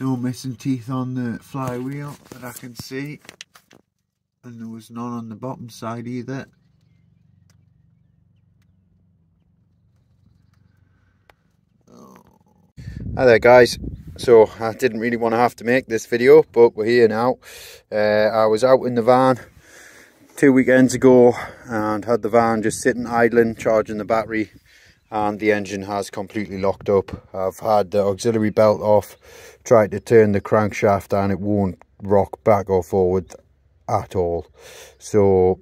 no missing teeth on the flywheel that I can see. And there was none on the bottom side either. Hi there guys, so I didn't really want to have to make this video but we're here now. Uh, I was out in the van two weekends ago and had the van just sitting idling charging the battery and the engine has completely locked up. I've had the auxiliary belt off, tried to turn the crankshaft and it won't rock back or forward at all. So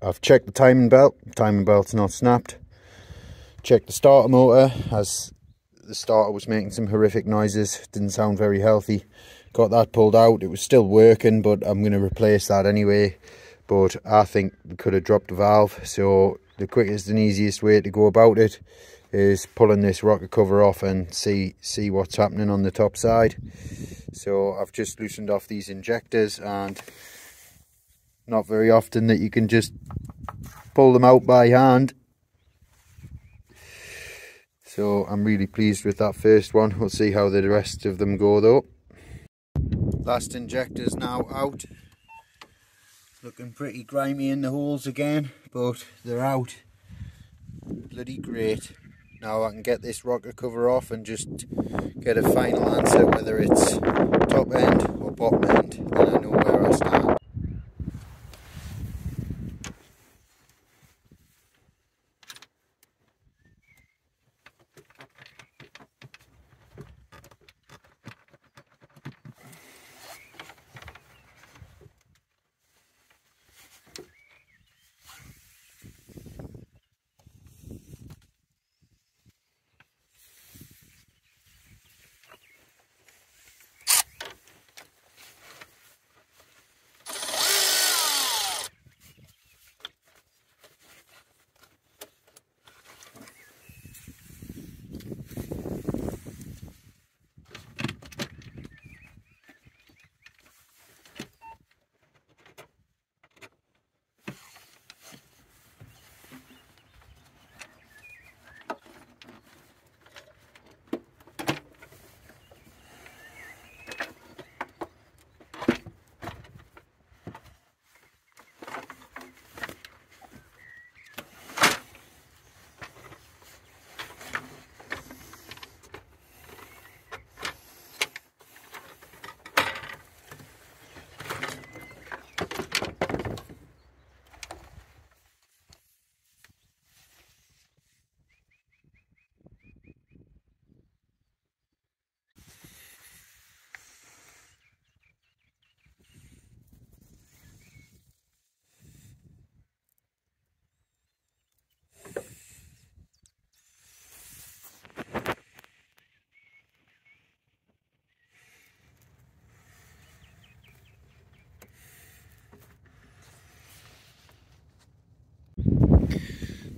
I've checked the timing belt, timing belt's not snapped. Checked the starter motor as the starter was making some horrific noises, didn't sound very healthy. Got that pulled out, it was still working, but I'm going to replace that anyway. But I think we could have dropped the valve, so the quickest and easiest way to go about it is pulling this rocker cover off and see see what's happening on the top side. So I've just loosened off these injectors and not very often that you can just pull them out by hand so I'm really pleased with that first one. We'll see how the rest of them go though. Last injector's now out. Looking pretty grimy in the holes again, but they're out. Bloody great. Now I can get this rocker cover off and just get a final answer whether it's top end or bottom end.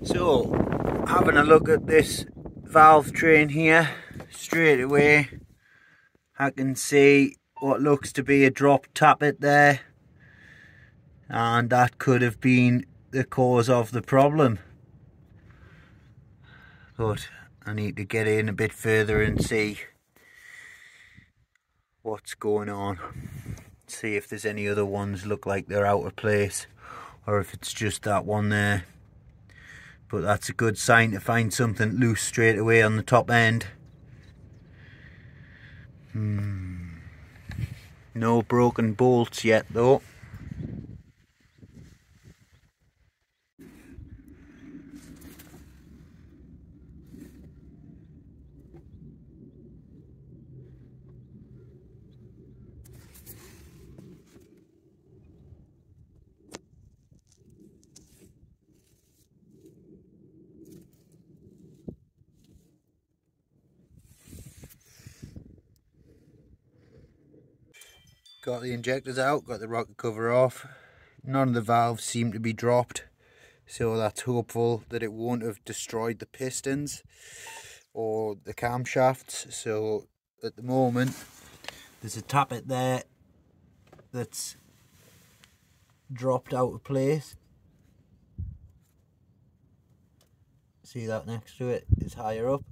So, having a look at this valve train here, straight away, I can see what looks to be a drop tappet there. And that could have been the cause of the problem. But I need to get in a bit further and see what's going on. See if there's any other ones look like they're out of place or if it's just that one there but that's a good sign to find something loose straight away on the top end hmm. no broken bolts yet though got the injectors out got the rocker cover off. None of the valves seem to be dropped so that's hopeful that it won't have destroyed the pistons or the camshafts. So at the moment there's a tappet there that's dropped out of place. See that next to it? Is higher up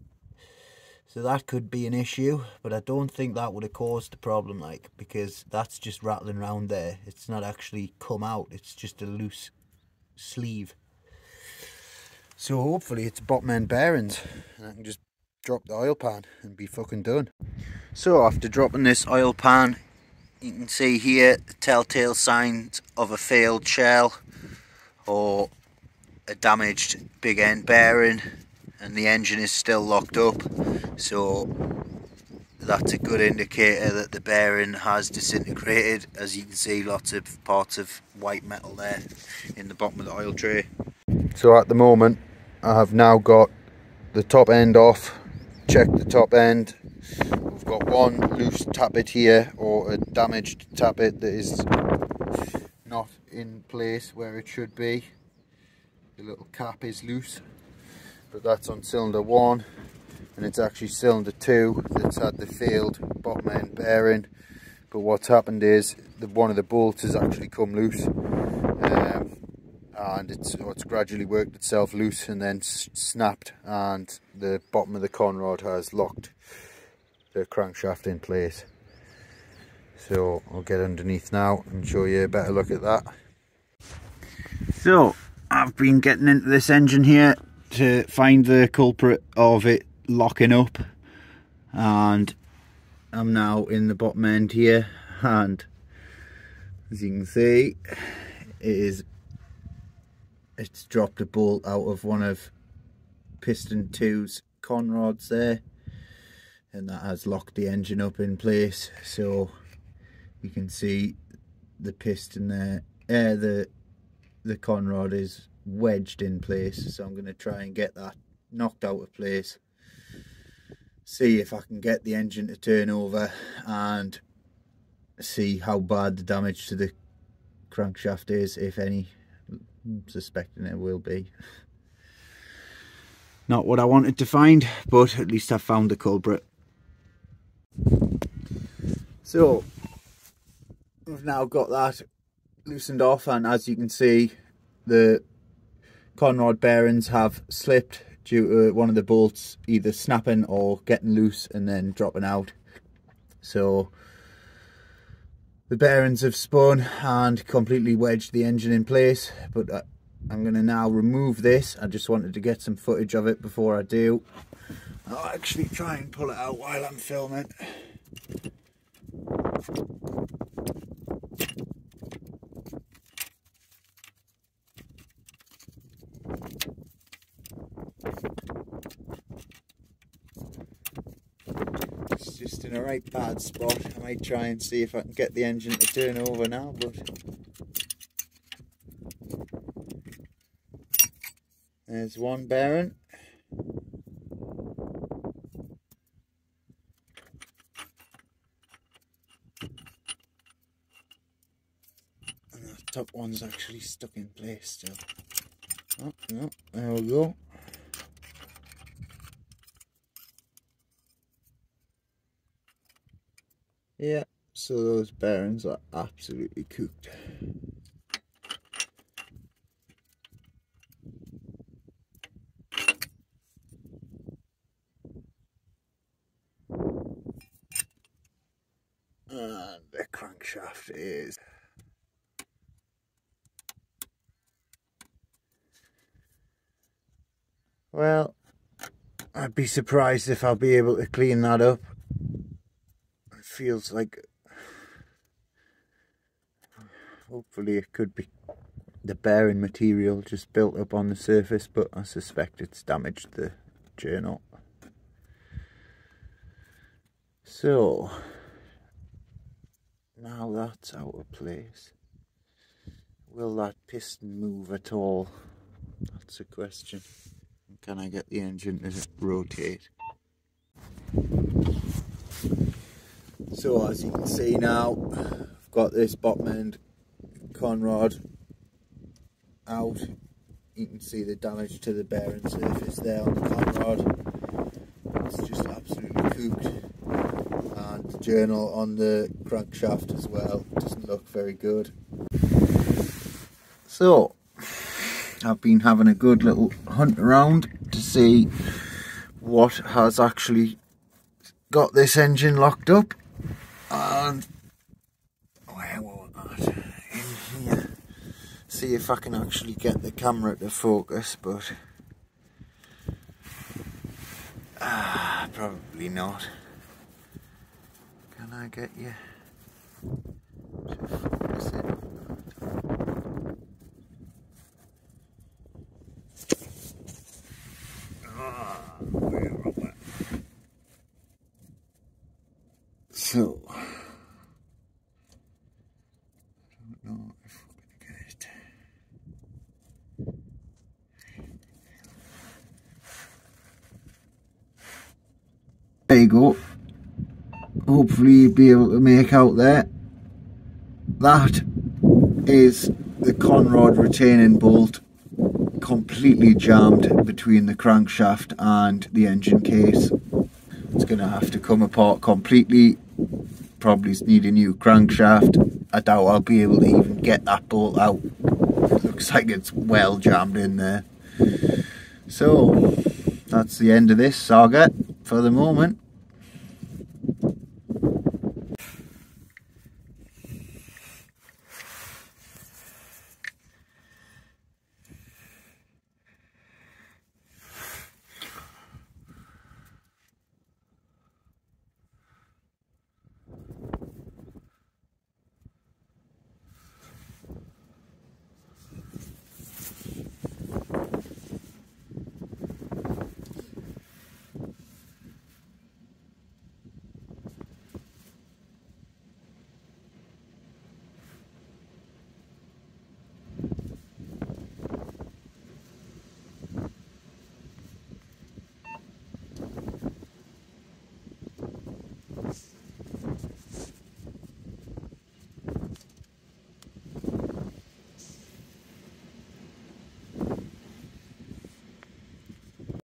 So that could be an issue, but I don't think that would have caused the problem, like, because that's just rattling around there. It's not actually come out, it's just a loose sleeve. So hopefully it's bottom end bearings and I can just drop the oil pan and be fucking done. So after dropping this oil pan, you can see here the telltale signs of a failed shell or a damaged big end bearing and the engine is still locked up so that's a good indicator that the bearing has disintegrated. As you can see lots of parts of white metal there in the bottom of the oil tray. So at the moment I have now got the top end off checked the top end. We've got one loose tappet here or a damaged tappet that is not in place where it should be. The little cap is loose but that's on cylinder one and it's actually cylinder two that's had the failed bottom end bearing. But what's happened is the one of the bolts has actually come loose um, and it's, it's gradually worked itself loose and then snapped and the bottom of the conrod has locked the crankshaft in place. So I'll get underneath now and show you a better look at that. So I've been getting into this engine here to find the culprit of it locking up and I'm now in the bottom end here and as you can see it is it's dropped a bolt out of one of piston 2's conrods there and that has locked the engine up in place so you can see the piston there uh, the the con rod is wedged in place so I'm going to try and get that knocked out of place see if I can get the engine to turn over and see how bad the damage to the crankshaft is if any. I'm suspecting it will be. Not what I wanted to find but at least I found the culprit. So we've now got that loosened off and as you can see the conrod bearings have slipped due to one of the bolts either snapping or getting loose and then dropping out. So the bearings have spun and completely wedged the engine in place but uh, I'm going to now remove this. I just wanted to get some footage of it before I do. I'll actually try and pull it out while I'm filming It's just in a right bad spot. I might try and see if I can get the engine to turn over now, but there's one bearing. And the top one's actually stuck in place still. Oh, no, there we go. Yeah, so those bearings are absolutely cooked. And the crankshaft is Well, I'd be surprised if I'll be able to clean that up feels like hopefully it could be the bearing material just built up on the surface but I suspect it's damaged the journal. So now that's out of place will that piston move at all? That's a question. Can I get the engine to rotate so as you can see now I've got this bottom end conrod out. You can see the damage to the bearing surface there on the conrod it's just absolutely cooked. And the journal on the crankshaft as well doesn't look very good. So I've been having a good little hunt around to see what has actually got this engine locked up and where was that? In here. See if I can actually get the camera to focus, but ah, probably not. Can I get you to focus? So, I don't know if we're going to get it. There you go. Hopefully you'll be able to make out there. That is the Conrod retaining bolt completely jammed between the crankshaft and the engine case. It's going to have to come apart completely. Probably need a new crankshaft. I doubt I'll be able to even get that bolt out. looks like it's well jammed in there. So, that's the end of this saga for the moment.